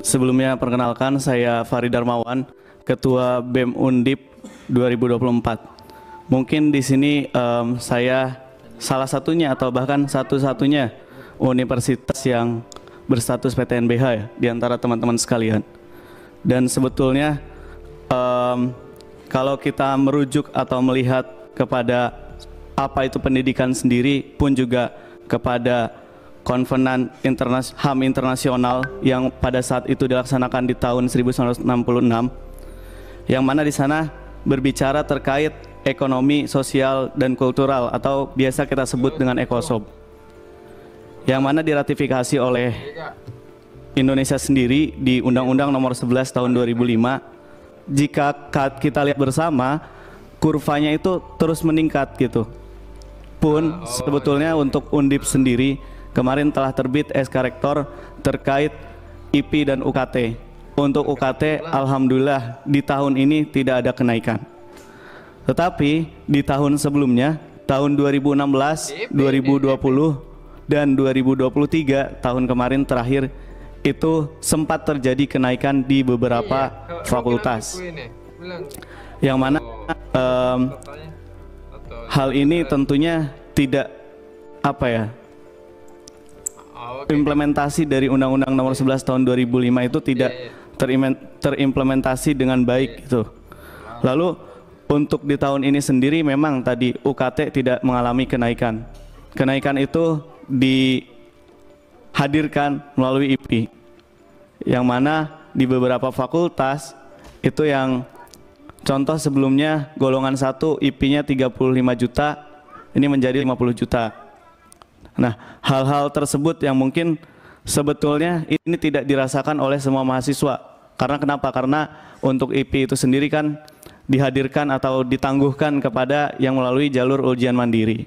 Sebelumnya perkenalkan saya Farid Darmawan, Ketua BEM Undip 2024. Mungkin di sini em, saya salah satunya atau bahkan satu-satunya universitas yang berstatus PTNBH ya di antara teman-teman sekalian. Dan sebetulnya em, kalau kita merujuk atau melihat kepada apa itu pendidikan sendiri pun juga kepada konvenan internas HAM internasional yang pada saat itu dilaksanakan di tahun 1966 yang mana di sana berbicara terkait ekonomi, sosial, dan kultural atau biasa kita sebut dengan ekosob yang mana diratifikasi oleh Indonesia sendiri di Undang-Undang Nomor 11 Tahun 2005 jika ka- kita lihat bersama kurvanya itu terus meningkat gitu. Pun sebetulnya untuk Undip sendiri kemarin telah terbit SK Rektor terkait IP dan UKT. Untuk UKT alhamdulillah di tahun ini tidak ada kenaikan. Tetapi di tahun sebelumnya tahun 2016, 2020 dan 2023 tahun kemarin terakhir itu sempat terjadi kenaikan di beberapa fakultas. Yang mana em, hal ini tentunya tidak apa ya implementasi dari Undang-Undang Nomor 11 Tahun 2005 itu tidak terimen- terimplementasi dengan baik gitu. Lalu untuk di tahun ini sendiri memang tadi UKT tidak mengalami kenaikan. Kenaikan itu dihadirkan melalui IP. Yang mana di beberapa fakultas itu yang contoh sebelumnya golongan 1 IP-nya 35 juta ini menjadi 50 juta. Nah, hal-hal tersebut yang mungkin sebetulnya ini tidak dirasakan oleh semua mahasiswa. Karena kenapa? Karena untuk IP itu sendiri kan dihadirkan atau ditangguhkan kepada yang melalui jalur ujian mandiri.